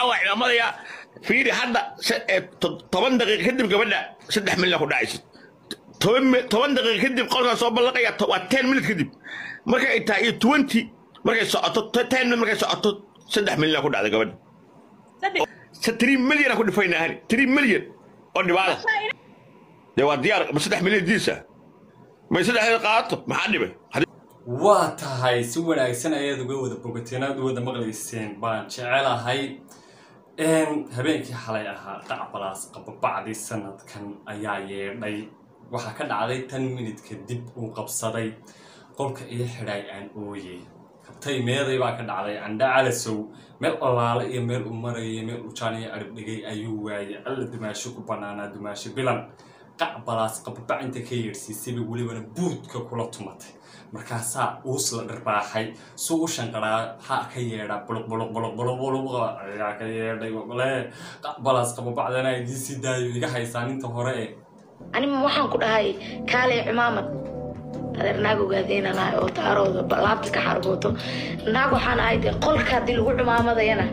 caawa ciidamadayaa fiiri hadda to- toban daqiiqa kadib gabadha saddex milyan ku dhacaysa. Toban daqiiqa kadib qolkaa soo ballaqaya waa ten minute kadib. Markay ay tahay iyo twenty markay socoto te- ten minute markay socoto saddex milyan ku dhacda gabadha. Three million ku dhifaynaa hani. Three million. Oo dhibaada dee waa diyaar ma saddex milyan diisa? May saddexdeeda qaadato? Maxaa dhibay waa tahay si wanaagsan ayaad uga wada bogateen aad u wada maqlayseen baan jecelahay habeenkii xalay ahaa qacbalaas qababacdii sanadkan ayaa yeedhay. Waxaa ka dhacday tan minid kadib uu qabsaday. Qolka iyo xidhay aan ooyey. Kabtay meeday baa ka dhacday candha calasow. Meel olaale iyo meel uu marayay meel uu jaaniyo adhib dhigay ayuu waayay. Alla dumaasho ku banaanaa dumaasho bilan. Qacbalaas qababac inta ka yeedhsiisayba welibana buudka kula tumatay markaasaa uus la dharbaaxay suu u shanqaraa ha ka yeedha buluq buluq buluq buluq buluq ayaa ka yeedhay le qacbalaas qababacdana idiin sii daayo iga haysaa ninta hore ee. Anima waxaan ku dhahay kaalay cimaamad. Adeer naag ogaadeynaanahay oo daarooda laabta ka xarbooto naag waxaan ahay dee qolka haddii lagu cimaamadayana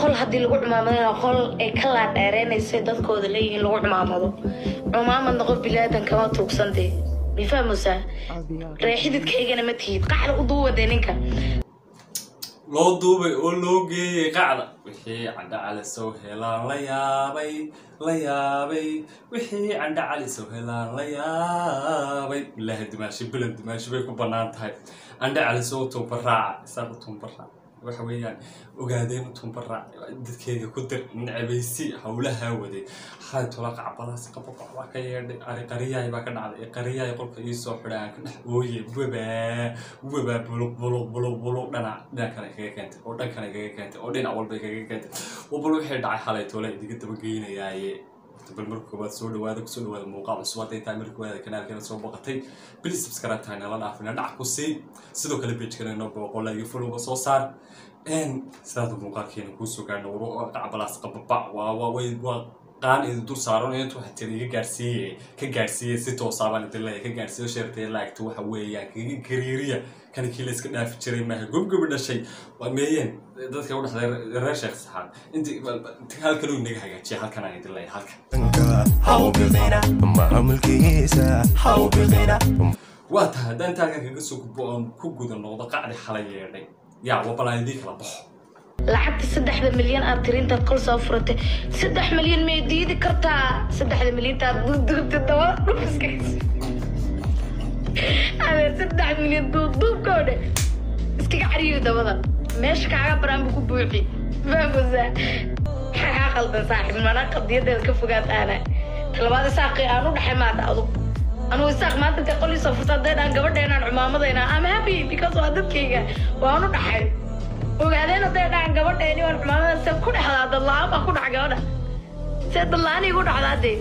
qol haddii lagu cimaamadayana qol ay ka laadheereynaysa dadkooda leeyihiin lagu cimaamado. Cimaamadna qof bilaadan kama tuugsan dee mifahmusaa reexididkaygana ma tihid qaxda u duuwadee ninka. Loo duubay oo loo geeyey qacda wixii candha cali sow helaan la yaabay la yaabay. Wixii candha cali sow helaan la yaabay. Ilaahay dimaashi bilan dimaashi bay ku bannaan tahay. Candha cali sow isaga tumbaraac waxa weeyaan ogaadeen tumbaraac dadkeega ku dir nacabaysi howlahaa waday xalay tola qacbadaas qababac baa ka yeedhay ari qariyaay baa ka dhacday qariyaay qolka ii soo xidhay aan ka dhex ooye wabaa wabaa buluq buluq buluq buluq dhanac dhinackan ay kaga keentay oo dhankan ay kaga keentay oo dhinac walba ay kaga keentay. Wabal wixii dhacay xalay tola idiga dabageynayaaye bal marka koowaad soo dhawaada ku soo dhawaada muuqaal cusub hadday marka koowaada kanaalkeena soo boqotay bilis subscribe tahay nala dhaafina dhac ku sii sidoo kale pagekana inoo booqo like iyo soo saar sidaada muuqaalkeena kuu soo gaarno war qacbalaas qababac waa waa way waa qaan idin dul saaran intu tiri iga gaarsiiye ka gaarsiiye si toosaabaan idin leeyahay ka gaarsiiyo sheertay laagta waxa weeyaan kaga gariiriya kana kii la iska dhaafi jiray maaha gobgobi dhashay waa meeyeen dadka u dhexday reer sheekh saxaad inti halkanuu inaga hagaajiya halkan aan idin leeyahay halkan waa tahay haddaan inta halkan kaga soo gudbo oon ku guda noqdo qacdi xalay yeedhay yaa wabalaan idii kala baxo lacagta saddexda milyan aad tiri intaad kol soo furatay saddex milyan may diidi kartaa? Saddexda milyantaad duubduubta dabada dhufiska adee saddex milyan duubduubkoodhe iskaga cariyo dabada. Meesha kaaga baraan buu ku buuxi. Fahmusaa maxaa qaldan saaxiib mana qadiyadeeda ka fogaad aana. Talabaad isaaqi aan u dhaxay maada adug. Anugu isaaq maanta intay qolii soo furta hadday dhaan gabadheenaan cumaamadayna am happy because waa dadkayga. Waan u dhaxay ogaadeen hadday dhahan gabadheeni waan cumaamada se ku dhexdaa dadla-aan baa ku dhaca gabadha see dadla-aan igu dhacdaa dee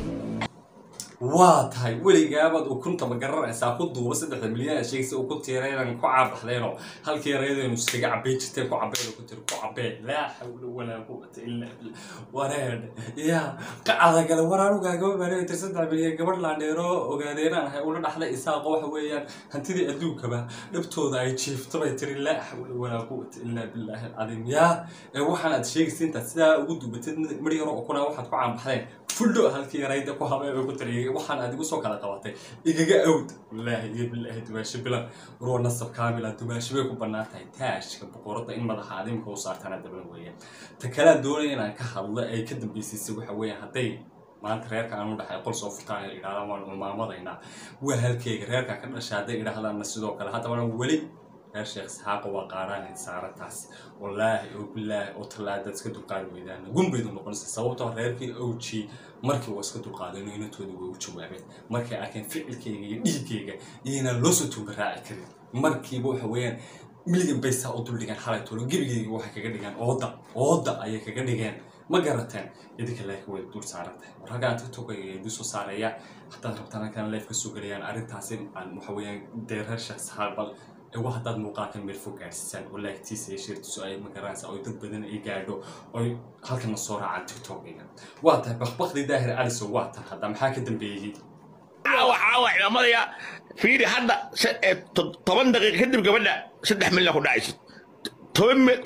waa tahay weligaabaad ukunta ma garanaysaa ku duuba saddexda milyan ee sheegaysa uku tiiraynan ku caabaxdeenoo halkii yareedeenu iskaga cabay jirteen ku cabeen ku ku cabee laa xawla walaa quwata illaa billah. Wareedhe yaa qacada gale waraanugaa gaba baanay tir saddex milyan gabadh laandheero ogaadeenaan ahay ula dhaxday isaaqo waxa weeyaan. Hantidii adduunkaba dhabtooda ay jiifto bay tiri laa xawla walaa quwata illaa billaahi alcadiim. Yaa ee waxaan aad sheegaysa intaad sidaa ugu duubatid mar yaro ukuna waxaad ku caanbaxdeen fuldho halkii yarayda ku habeen bay ku tiri waxaan aad igu soo kala qabatay. Igaga awd wallaahi iyo bilaahi dumaasho bilan warwa nasab kaamila dumaasho bay ku bannaan tahay. Taashka boqoradda in madaxa adimka u saartana daban weeyaan. Ta kalean doonaya inaan ka hadlo ay ka dambaysiisay waxa weeyaan hadday maanta reerka aan u dhaxay qol soo furtaan idhahdaan waan umaamadaynaa waa halkeyga reerka ka dhasha hadday idhahdaanna sidoo kale. Haddabana weli reer sheekh saxaaqa waa qaaraan saarantaas wallaahi oo bilaahi oo tallaadaad iska dulqaadi weydaan gunbaydu noqonaysa sababtoo reerkii owji markii waa iska dulqaadeen inantooda way u jawaabeen markay arkeen ficilkayga iyo dhiigayga iyaynaan loo soo raaci karin markiiba waxa weeyaan miligan bay saa u duldhigeen xalay tolo gebigayga waxay kaga dhigeen ooda ooda ayay kaga dhigeen ma garateen idinka laakiin way dul saaran tahay war raggaan tiktokayga idin soo saareeya haddaad rabtaan halkan life ka soo gelayaan arrintaasi aan waxa weeyaan dee reer sheekh saxaaq bal waa haddaad muuqaalkan meel fog gaadhsisaan oo laagtiisa iyo sheertiisu ay magaranaysa oo dad badan ay gaadho oy halkana soo raacaan tiktokayga waa tahay bakbakdii daahir aliso waa tan hadda maxaa ka dambeeyey caawa caawa ciidamadayaa fiiri hadda to- toban daqiiqa kadib gabadha saddex milyan ku dhacaysa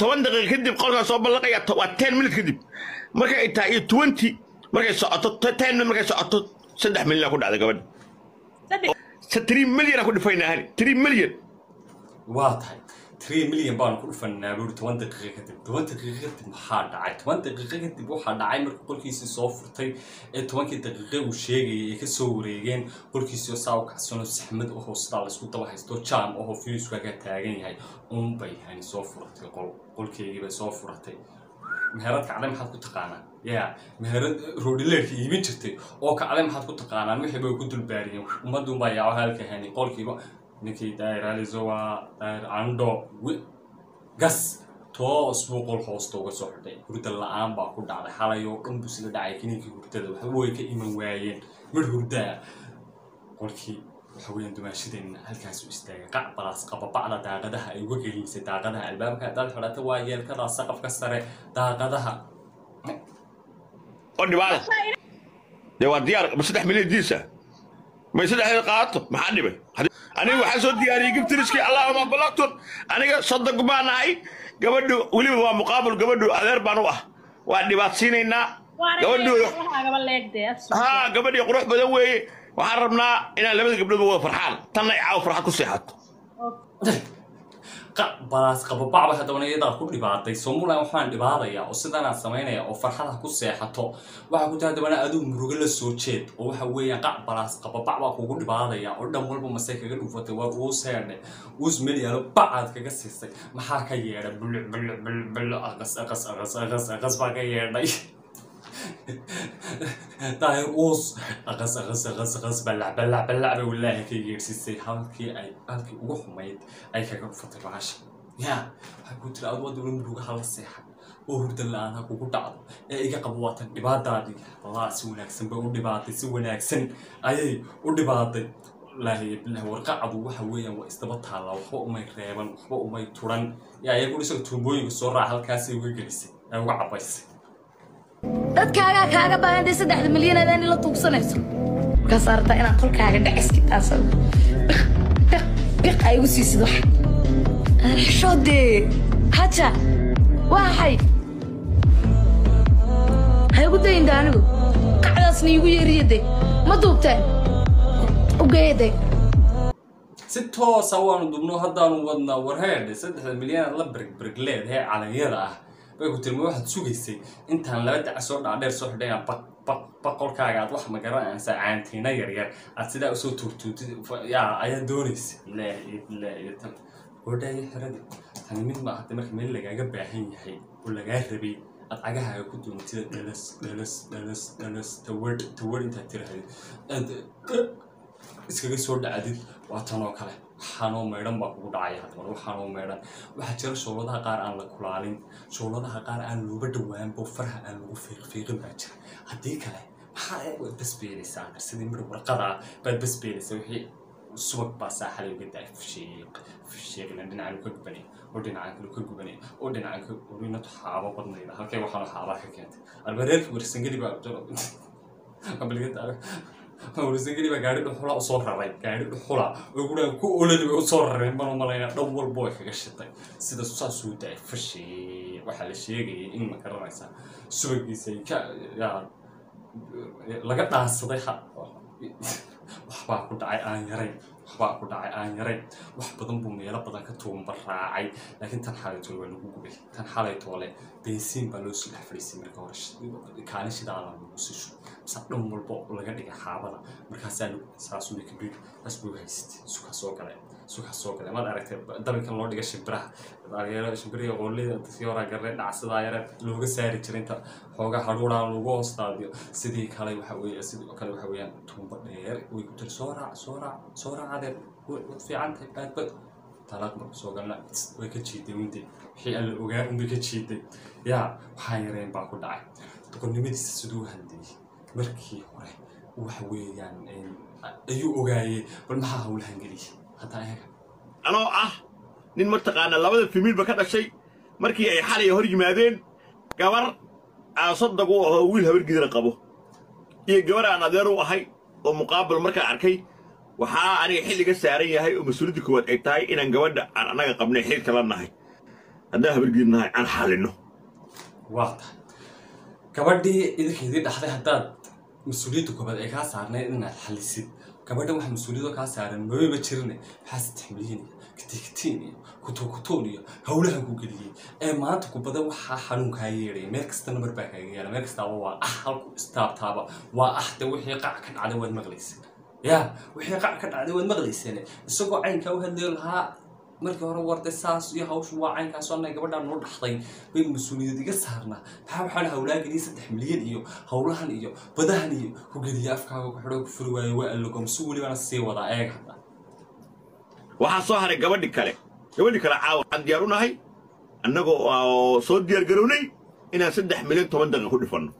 toban daqiiqa kadib qolkaan soo ballaqaya waa ten minute kadib. Markay ay tahay iyo twenty markay socoto ten minute markay socoto saddex milyan ku dhacday gabadha. Three million aan ku dhifaynaa hani three million waa tahay three million baan ku dhufanaa buuri toban daqiiqo kadib toban daqiiqo kadib maxaa dhacay toban daqiiqo kadib waxaa dhacay marka qolkiisii soo furtay ee tobankii daqiiqo uu sheegayay ay ka soo wareegeen qolkiisii saa u kacsano saxmad ahoo sidaa laysku daba haysto jaam ahoo fiuskaga taagan yahay unbay hani soo furatay qol qolkeygii bay soo furatay meherad kacday maxaad ku taqaanaa ya meherad roodhileerka iibin jirtay oo kacday maxaad ku taqaanaan wixii bay ku dulbaariyeen ummadun baa yaa halka hani qolkiiba ninkii daayir alizowa daayir candho wi- gas toos buu qol hoosta uga soo xidhay hurda la'aan baa ku dhacday xalay oo dhan buu sila dhacay kininkii hurdada waxba way ka iman waayeen mar hurdaa qolkii waxa weeyaan dumaashadeenna halkaasu istaagay qac balaas qababacda daaqadaha ay uga geliysay daaqadaha albaabka haddaad xidhata waa yeelkadaa saqafka sare daaqadaha oo dhibaada dee waa diyaar ma saddex milyan diisa may saddexdeed qaadato maxaa dhibay aniga waxaan soo diyaariyey gibtiriskii allahuma balagtun aniga soddon baan ahay gabadhu weliba waa muqaabil gabadhu adeer baan u ah waa dhibaadsiinaynaa haa gabadhii qurux badan weeye waxaan rabnaa inaan labada gabdhood wada farxaan tanna ay caawa farxad ku seexato qac balaas qababacba haddana iyadaa ku dhibaatay. Somaliland waxaan dhibaadayaa oo sidanaa samaynaya oo farxada ku seexato. Waxaa ku tahay haddana aduu murugo la soo jeed oo waxa weeyaan qac balaas qababac baa kugu dhibaadaya oo dhan walba mase kaga dhufatay waa uus heedhe uus melyaalo bacaad kaga siisay. Maxaa ka yeedhay? Buluc buluc buluc buluc aqas aqas aqas aqas aqas baa ka yeedhay daahir uus aqas aqas aqas aqas balac balac balac bay walaahi ka yeedhsiisay halkii ay halkii ugu xumayd ay kaga dhufatay baasha ya waxay ku tiri aduu aduu muruga hala seexan oo hurda la'aan ha kugu dhacdo ee iga qabo waatan dhibaadaadii allah si wanaagsan bay u dhibaatay si wanaagsan ayay u dhibaatay wallaahi bilahi warqacadu waxa weeyaan waa isdaba taallaa waxba umay reeban waxba umay turan. Yaa iyagu isaga tuumbooyinka soo raaca halkaasay uga gelisay ay uga cabaysay dadkaagaa kaaga baahan dee saddexda milyan adaan ila tuugsanayso. Markaas aragtaa inaad qolkaaga dhaciskitaasad biq ay igu siisid wax xishoodee haja waxay ha igu dayinda anigu. Qacdaasna iigu yeeriyade ma duubteen u geeyade si toosa waanu dubno haddaanu wadnaa warheedhe. Saddexda milyan la bergberg leedahay calanyada ah bay ku ma waxaad sugaysay. Intaan laba daca soo dhaadheer soo xidhay inaad baq baq baqolkaaga aad wax ma garanaysaa caantiina yaryar aad sidaa u soo tuurtuurtid yaa ayaa doonaysa ilaahi ilaahi tan. Gordhaayo xiradi tani mid ma ahate marka meel lagaaga baahan yahay oo lagaa rabay aad cagahaaga ku duuntida dhalas dhalas dhalas dhalas tawar tawar intaad tirahdid aad iskaga soo dhacdid. Waa tan oo kale waxaanoo meydhan baa kugu dhacaya haddaba waxaanoo meydhan waxaa jira shooladaha qaar aan la kulaalin shooladaha qaar aan looga dhawaanbo farha aan lagu fiiqfiiqin baa jira haddii kale maxaa waad basbeelaysaa darsadii midh warqada ah baad basbeelaysaa wixii subag baa saaxalay uga daay fusheeq fusheeqna dhinacan ka gubanay oo dhinacan kale ka gubanay oo dhinacan ka orinatu xaabo badnayda halkay waxaanu xaabaa ka keentay albareerka warsangeli baa warasangeli baa gaari dhuxula u soo raray gaari dhuxula oo guraan ku ololi bay u soo rareen baan u malaynaa dhan walba way kaga shitay sida saasuu daay fashee waxaa la sheegayay in ma garanaysaa subagiisa laga dhaansaday ha waxbaa ku dhacay aan yarayn waxbaa ku dhacay aan yarayn wax badan buu meelo badan ka tuumba raacay laakiin tan xalay toole waa lagu gubay. Tan xalay toole bensiin baa loo soo dhex fadhiisay marka hore kaalin shidaala lagu sisho sa dhan walba oo laga dhigay xaabada galay maad aragtay dabinkan loo dhiga shimbiraha taageero shimbiriga qoolida dadkii horaa garre dhacsadaa yare looga saari jiray inta xoogaa hadhuuraa lagu hoostaadiyo. Sidii kale weeye sidii kale waxa weeyaan tuumba dheer way ku tiri soo raac soo raac soo raac adeer waad fiican tahay aad bad talaaq marku soo galna way ka jiiday windey wixii alla ogaa unbay ka jiiday. Yaa waxaan yareen baa ku dhacay. Doqonnimadiisa siduu handiyey markii hore waxa weeyaan ayuu ogaayey bal maxaa hawlahan geliyay hadda ayaga. Anoo ah nin mataqaanaa labada fimiilba ka dhashay markii ay xalay hor yimaadeen gabar aan soddog u ahoo wiil habar gidira qabo. Iyo gabar aan adeer u ahay oo muqaabil markaa arkay waxaa aniga xilliga saaran yahay oo mas'uuliyadda koowaad ay tahay inaan gabadha aan annaga qabnay xilka la nahay. Haddaan habargiidnahay aan xalino. Waa tahay gabadhii idinkaydii dhaxday haddaad mas'uuliyadda koobaad ay kaa saarnayd inaad xalisid gabadha waxa mas'uuliyadoo kaa saaran mababa jirine maxaa saddexmiliyin iyo katiikatiin iyo kutukutuun iyo howlahan ku geliyey ee maanta kubada waxaa xanuunkaa yeedhaya meel kasta namar baa kaaga yaalla meel kastaaba waa ah halku istaabtaaba waa ah de wixii qac ka dhacday waad maqlayseen. Ya wixii qac ka dhacday waad maqlayseen. Isagoo caynkaa u hadlayo lahaa markii hore warde saas iyo hawshu waa caynkaas anay gabadhaan noo dhaxday. Bay mas'uuliyad iga saarnaa. Maxaa waxaan hawlaa geliyay saddex milyan iyo howlahan iyo badahan iyo ku geliya afkaaga ku xidho ku furi waayo waa allogo mise welibana sii wadaa eeg hadda. Waxaa soo haray gabadhi kale. Gabadhi kale caawa waxaan diyaar u nahay annagoo oo soo diyaar garownay inaan saddex milyan toban daqiiqa ku dhifanno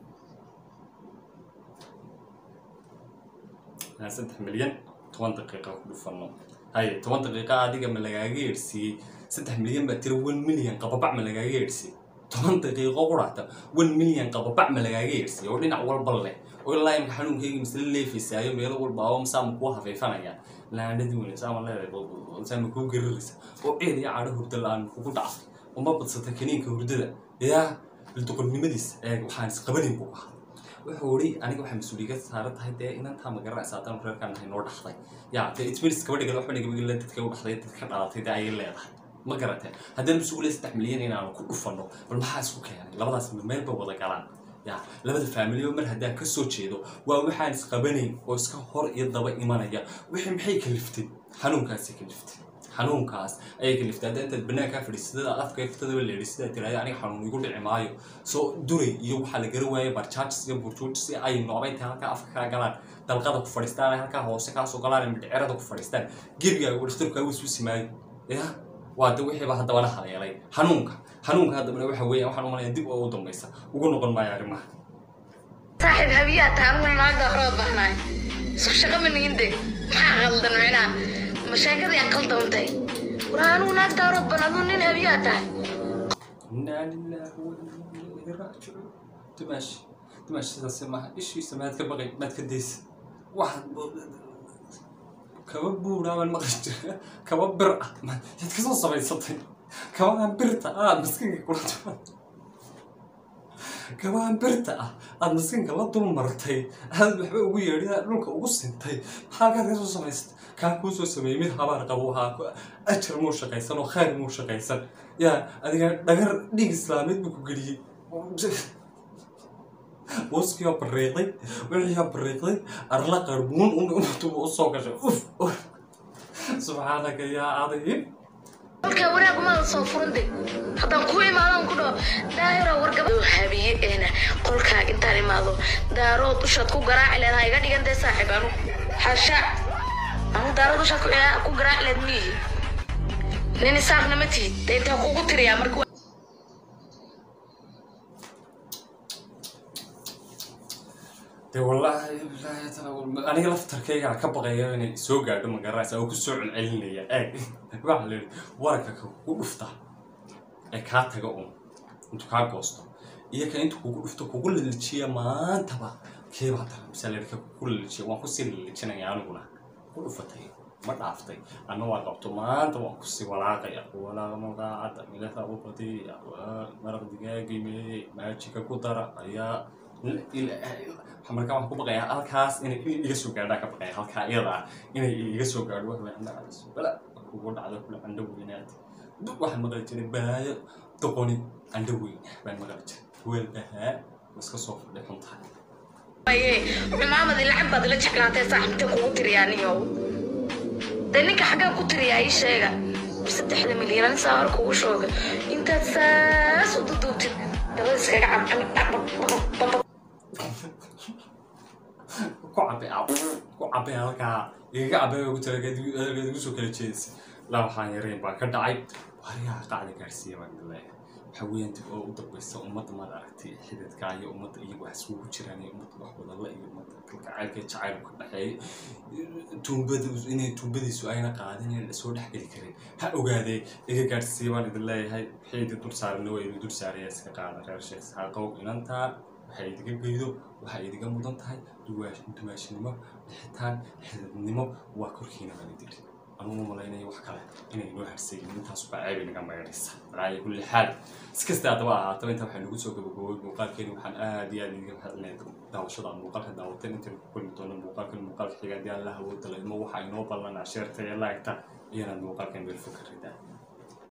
saddex milyan toban daqiiqa ku dhufanno haye toban daqiiqa adiga ma lagaaga yeedhsiiyey saddex milyan baa tira one milyan qababac ma lagaaga yeedhsiiyey toban daqiiqo qurata one milyan qababac ma lagaaga yeedhsiiyey oo dhinac walba leh oo ilaa imka xanuunkayga misle leefaysaayo meelo walba oo masaama kuu hafayfanaya laanadii weyne saama leedahay saama kuu gariraysa oo eed iyo cadho hurda la'aan kugu dhacday uma badsata kaniinka hurdada yaa eeg waxaan isqabanin buu ahaa wuxuu uri aniga waxaa mas'uuliyaga saaran tahay dee inantaa ma garanaysaa haddaan reerkaan nahay noo dhaxday. Yaa dee itmiris gabadha gale waxba nagabagela dadka u dhaxday dadka dhalatay dee ayay leedahay. Ma garatee haddaan mas'uuliya saddex milyan inaanu ku dhufanno bal maxaa isku keenay? Labadaas meel ba wada galaan. Ya labada faamiliyo mar haddaan ka soo jeedo waa waxaan isqabanayn oo iska hor iyo daba imanaya. Wixii maxay kaliftay xanuunkaasay kaliftay xanuunkaas ayay kaliftay hadda intaad banaankaa fadhiistada afka iftadaba leedhi sidaa tiraahda aniga xanuun igu dhici maayo soo duray iyo waxaa la gara waayay barjaajis iyo burjuujis ay noocbay tahay halkaa afka kaa galaan dalqada ku fadhiistaan ay halkaa hoose kaasoo galaan midhcerada ku fadhiistaan gerigaaga dhakhtarkaagu isu simaayo ya waa de wixiiba haddabana haleelay xanuunka xanuunka haddabana waxa weeyaan waxaan umalaya dib oo u dambaysa ugu noqon maayo arrimaha saaxiib habiyaa tahay aniguna naagda horood bahnaay isku shaqa ma niginde maxaa qaldan micnaa mashaakadii aan qaldamtay waraa anigu naagta horood ban aduu nin habiyaa tahay ka ka kaba buuraaban maqli kaba bir ah yaad ka soo samaysatay kabahan birta aad maskiinka kula tuman kabahan birta ah aad maskiinka la dul martay aad waxba ugu yeedhi aad dhulka ugu sintay maxaa kaad ka soo samaysatay kaa kuu soo sameeyey mid habaar qabo ahaa ku- ajar muu shaqaysan oo khayr muu shaqaysan. Yaa adiga dhagar dhiig islaameed buu ku geliyey wuskiyaa bariiqday wixiyaa bariiqday arla qarbuun untuba u soo gashay. Uf subxaanaka yaa cadiim markaa wanaag umaada soo furante haddaan ku imaadaan ku dhaho daayaro wargaba habiye eena. Qolkaa intaan imaado daarood ushaad ku garaaci leed ha iga dhigantee saaxiib anu xasha anu daarood ushaad ku ila- ku garaaci leed miyihi nin isaaqna ma tihid dee intaa kugu tiriyaa marka dee wallaahi bilaahi taala aniga laftarkaygaa ka baqaya inay soo gaadho ma garanaysa oo ku soo celcelinaya eeg waxaa la yidhi wararka ka kugu dhufta ee kaa taga un intuu kaa goosto iyo ka intuu kugu dhufto kugu lalijiya maantaba keebaa tara misaa la yidhi ka kugu lalijiya waan ku sii lalijinaya aniguna ku dhufatay ma dhaaftay anna waa qabto maanta waan ku sii walaaqaya walaaqa magaacada milada u badiya maraq digaagi meeye maajika ku dara ayaa markaa waxaan ku baqayaa halkaas inay in iga soo gaadhaa ka baqaya halkaa iyada ah inay iga soo gaadho wax kugu dhacdo kule candho weynaad waxaan maqli jiray baayo doqoni candho weyn baan maqli jiray weel bahaa iska soo fadhi xuntahay aye cumaamadi lacag baad ila jeclaatay saaxiibtee kugu tiriyaa niyow dee ninka xaggaa ku tiriyaa ii sheega. Saddexda milyan ani saa hor kugu shooga. Intaad saas u duduubtid. Dabada iskaga cabcab ku cabe ab ku cabe halkaa. Igaga cabe ugu talageed igu soo kala jeedisay. Laa waxaan yarayn baa ka dhacay. Wariyaa qacda gaarsiiya baan dib oo u dambaysa ummadda maad aragtay xididkaa iyo ummadda iyagu wax isugu jiraan iyo ummadda wax wadalla iyo ummadda kalgacaylka jacaylku ka dhexeeya. Tuumbada inay tuumbadiisu ayna qaadin inay soo dhexgeli karin. Ha ogaadee iga gaarsiiya baan idin leeyahay. Wixii idin dul saarana waa idin dul saaraya iska qaada reer sheekh. Saaqow inantaa waxay idiga geydo waxay idiga mudan tahay. Duwaash duwaashnimo bixitaan xididnimo waa korkiina baan idin anugu malaynayo wax kale inay noo harsayin intaas baa ceeb inaga maydhaysa alaayo kulli xaal. Iskasta haddaba ahaataba inta waxay nagu soo gabagaboway muuqaalkeeni waxaan aad iyo aad idiga mahadcelinayaa daawashada aan muuqaalka daawateen. Intaynu ku kulmi doono muuqaalkan muuqaalka xiga haddii awoodda la idmo waxaa inoo ballanaa sheerta ee laagta iyanaad muuqaalkan meel fog ka ridaa